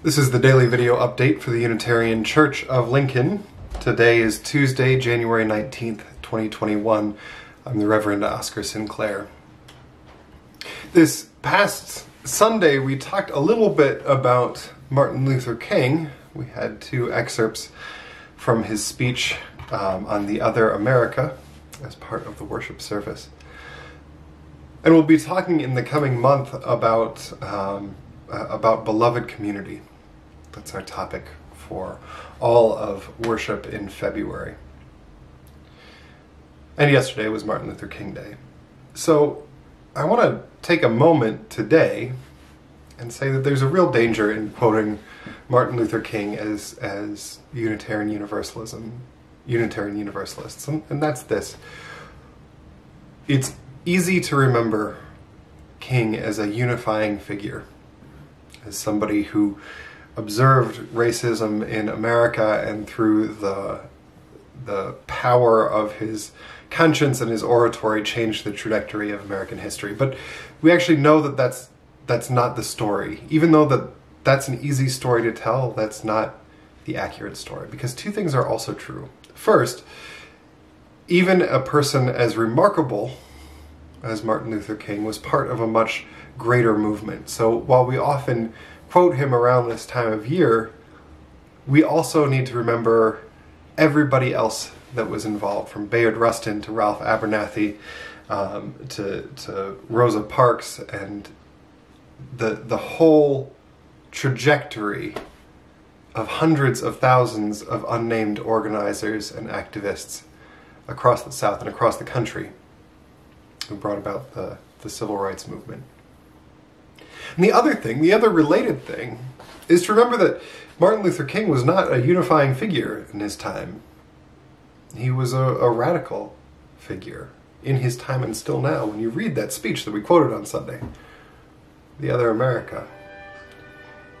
This is the daily video update for the Unitarian Church of Lincoln. Today is Tuesday, January 19th, 2021. I'm the Reverend Oscar Sinclair. This past Sunday, we talked a little bit about Martin Luther King. We had two excerpts from his speech um, on the Other America as part of the worship service. And we'll be talking in the coming month about um, uh, about beloved community. That's our topic for all of worship in February. And yesterday was Martin Luther King Day. So I want to take a moment today and say that there's a real danger in quoting Martin Luther King as as Unitarian Universalism, Unitarian Universalists, and, and that's this. It's easy to remember King as a unifying figure, as somebody who observed racism in America and through the the power of his conscience and his oratory changed the trajectory of American history. But we actually know that that's that's not the story. Even though that that's an easy story to tell, that's not the accurate story because two things are also true. First, even a person as remarkable as Martin Luther King was part of a much greater movement. So while we often quote him around this time of year, we also need to remember everybody else that was involved, from Bayard Rustin to Ralph Abernathy um, to, to Rosa Parks, and the, the whole trajectory of hundreds of thousands of unnamed organizers and activists across the South and across the country who brought about the, the civil rights movement. And the other thing, the other related thing, is to remember that Martin Luther King was not a unifying figure in his time. He was a, a radical figure in his time and still now. When you read that speech that we quoted on Sunday, The Other America,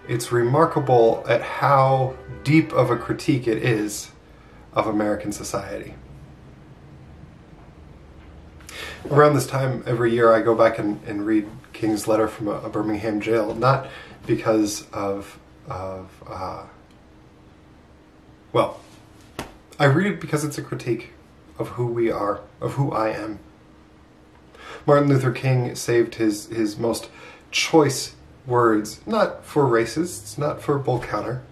it's remarkable at how deep of a critique it is of American society. Around this time every year, I go back and, and read King's letter from a, a Birmingham jail, not because of, of uh, well, I read it because it's a critique of who we are, of who I am. Martin Luther King saved his, his most choice words, not for racists, not for Bull Connor,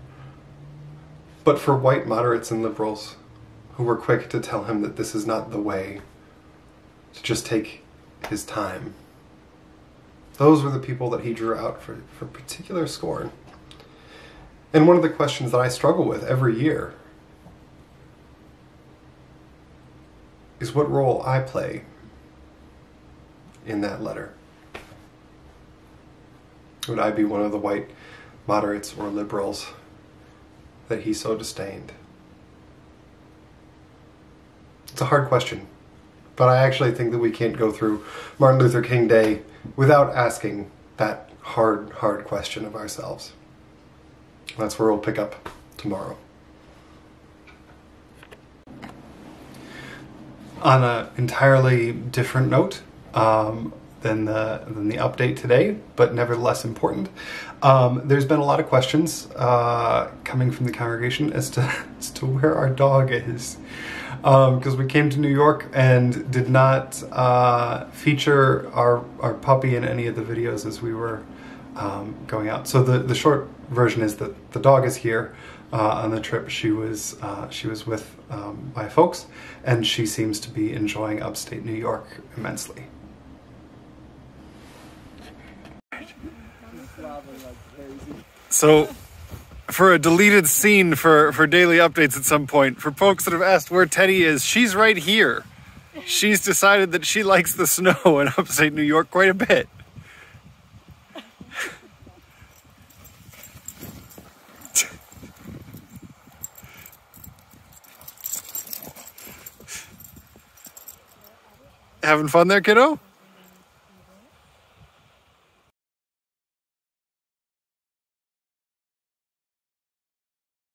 but for white moderates and liberals who were quick to tell him that this is not the way to just take his time. Those were the people that he drew out for, for particular scorn. And one of the questions that I struggle with every year is what role I play in that letter. Would I be one of the white moderates or liberals that he so disdained? It's a hard question. But I actually think that we can't go through Martin Luther King Day without asking that hard, hard question of ourselves. That's where we'll pick up tomorrow. On an entirely different note um, than the than the update today, but nevertheless important, um, there's been a lot of questions uh, coming from the congregation as to as to where our dog is because um, we came to New York and did not uh, feature our, our puppy in any of the videos as we were um, going out. So the, the short version is that the dog is here uh, on the trip. She was uh, she was with um, my folks, and she seems to be enjoying upstate New York immensely. So for a deleted scene for, for daily updates at some point. For folks that have asked where Teddy is, she's right here. She's decided that she likes the snow in upstate New York quite a bit. Having fun there, kiddo?